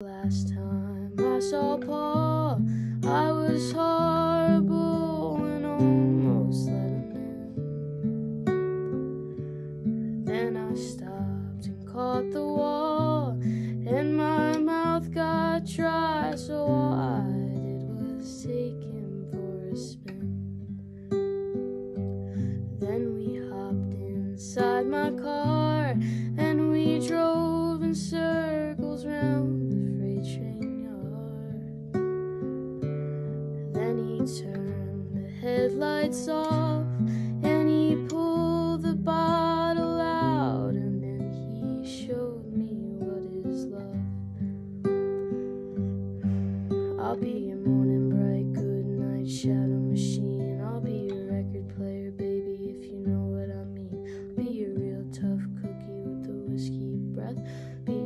Last time I saw Paul, I was horrible and almost let him in. Then I stopped and caught the wall, and my mouth got dry, so all I did was take him for a spin. Then we hopped inside my car turn the headlights off and he pulled the bottle out and then he showed me what is love. I'll be your morning bright, good night shadow machine. I'll be your record player, baby, if you know what I mean. I'll be your real tough cookie with the whiskey breath. Be